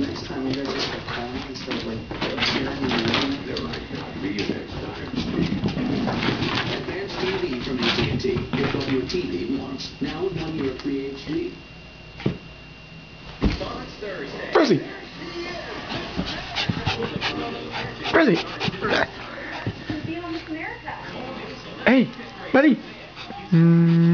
next time you guys just have corn instead of like cereal and They're right here. Next time. Advanced TV from AT&T. Pick up your TV once. Now with one year free HD. Thursday. Frizzy. Frizzy. Hey, buddy. Mm.